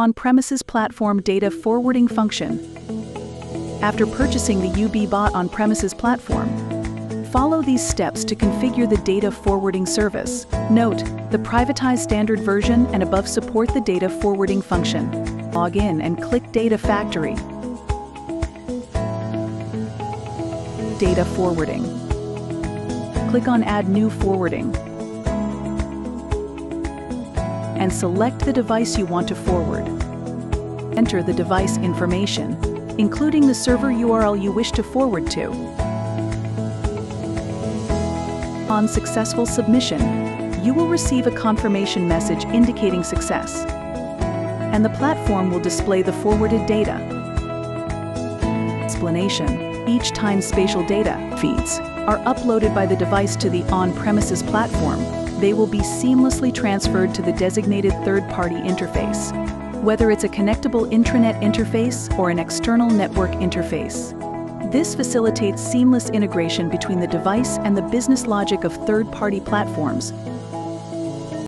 on-premises platform data forwarding function. After purchasing the UbiBot on-premises platform, follow these steps to configure the data forwarding service. Note, the privatized standard version and above support the data forwarding function. Log in and click Data Factory. Data forwarding. Click on Add New Forwarding and select the device you want to forward. Enter the device information, including the server URL you wish to forward to. On successful submission, you will receive a confirmation message indicating success, and the platform will display the forwarded data. Explanation Each time spatial data feeds are uploaded by the device to the on-premises platform, they will be seamlessly transferred to the designated third-party interface, whether it's a connectable intranet interface or an external network interface. This facilitates seamless integration between the device and the business logic of third-party platforms